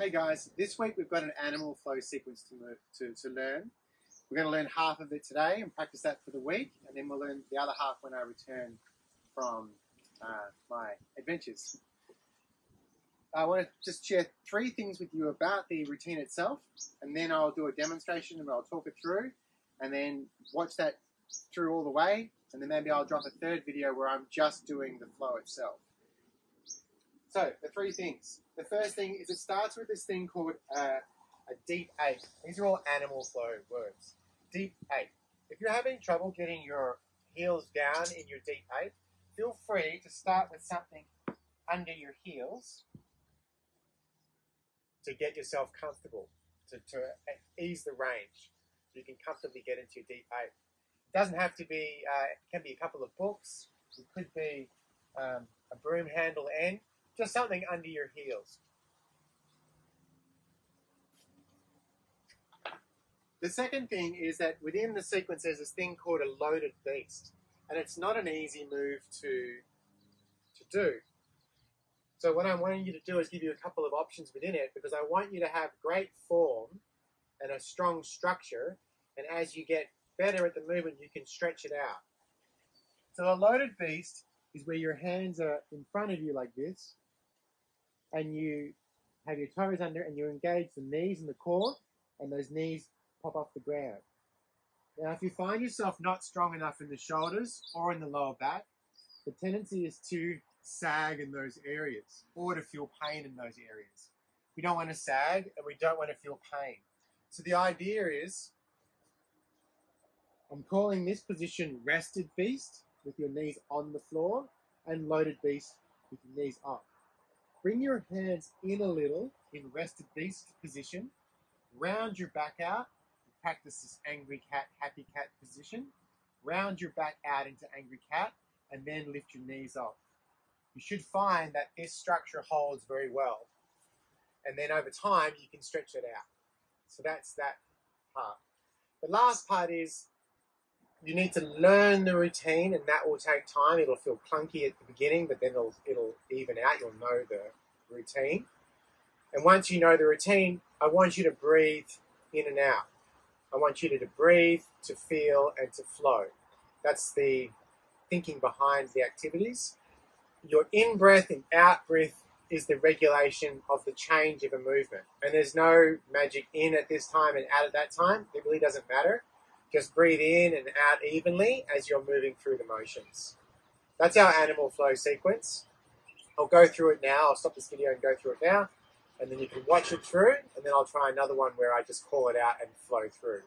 Hey guys, this week we've got an animal flow sequence to, to, to learn. We're going to learn half of it today and practice that for the week, and then we'll learn the other half when I return from uh, my adventures. I want to just share three things with you about the routine itself, and then I'll do a demonstration and I'll talk it through, and then watch that through all the way, and then maybe I'll drop a third video where I'm just doing the flow itself. So, the three things. The first thing is it starts with this thing called uh, a deep ape. These are all animal flow words. Deep ape. If you're having trouble getting your heels down in your deep ape, feel free to start with something under your heels to get yourself comfortable, to, to ease the range. So you can comfortably get into your deep ape. It doesn't have to be, uh, it can be a couple of books, it could be um, a broom handle end, just something under your heels. The second thing is that within the sequence there's this thing called a loaded beast, and it's not an easy move to to do. So what I'm wanting you to do is give you a couple of options within it because I want you to have great form and a strong structure, and as you get better at the movement, you can stretch it out. So a loaded beast is where your hands are in front of you like this, and you have your toes under and you engage the knees and the core, and those knees pop off the ground. Now, if you find yourself not strong enough in the shoulders or in the lower back, the tendency is to sag in those areas or to feel pain in those areas. We don't want to sag and we don't want to feel pain. So the idea is I'm calling this position rested beast with your knees on the floor and loaded beast with your knees up. Bring your hands in a little in rested beast position. Round your back out. Practice this angry cat, happy cat position. Round your back out into angry cat and then lift your knees up. You should find that this structure holds very well. And then over time, you can stretch it out. So that's that part. The last part is you need to learn the routine, and that will take time. It'll feel clunky at the beginning, but then it'll, it'll even out. You'll know the routine. And once you know the routine, I want you to breathe in and out. I want you to, to breathe, to feel, and to flow. That's the thinking behind the activities. Your in breath and out breath is the regulation of the change of a movement. And there's no magic in at this time and out at that time. It really doesn't matter. Just breathe in and out evenly as you're moving through the motions. That's our animal flow sequence. I'll go through it now. I'll stop this video and go through it now. And then you can watch it through, and then I'll try another one where I just call it out and flow through.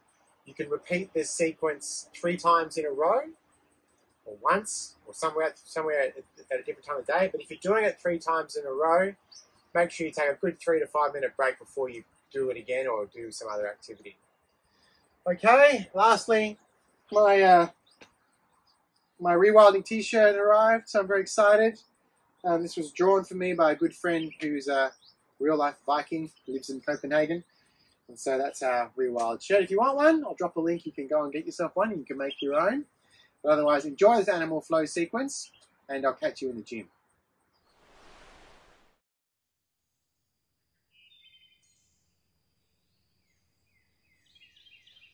You can repeat this sequence three times in a row, or once, or somewhere somewhere at a different time of day. But if you're doing it three times in a row, make sure you take a good three to five minute break before you do it again or do some other activity. Okay, lastly, my uh, my rewilding t-shirt arrived, so I'm very excited. Um, this was drawn for me by a good friend who's a real life Viking, lives in Copenhagen. And so that's our rewild shirt. If you want one, I'll drop a link. You can go and get yourself one you can make your own. But otherwise, enjoy this animal flow sequence and I'll catch you in the gym.